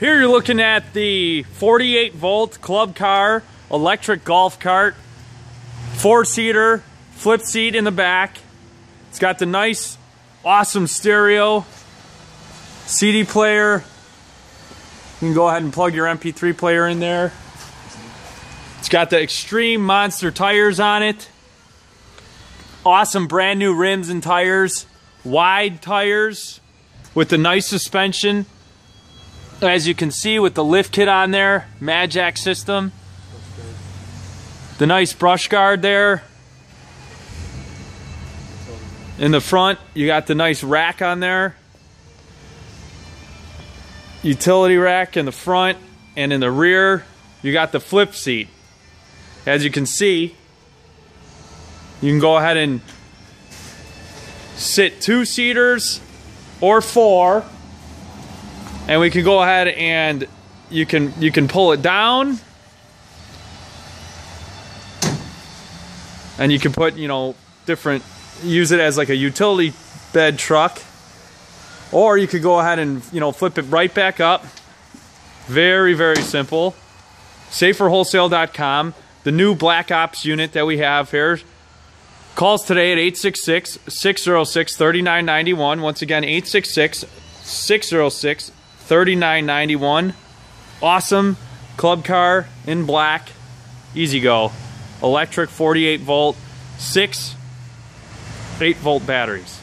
Here you're looking at the 48 volt club car, electric golf cart, four seater, flip seat in the back. It's got the nice, awesome stereo, CD player. You can go ahead and plug your MP3 player in there. It's got the extreme monster tires on it. Awesome brand new rims and tires. Wide tires with the nice suspension as you can see with the lift kit on there, Magjack system. The nice brush guard there. In the front, you got the nice rack on there. Utility rack in the front and in the rear, you got the flip seat. As you can see, you can go ahead and sit two seaters or four and we can go ahead and you can you can pull it down. And you can put you know different use it as like a utility bed truck. Or you could go ahead and you know flip it right back up. Very very simple. Saferwholesale.com the new black ops unit that we have here. Calls today at 866 606 3991 once again 866 606 3991 awesome. Club car in black. Easy go. Electric 48 volt 6 8 volt batteries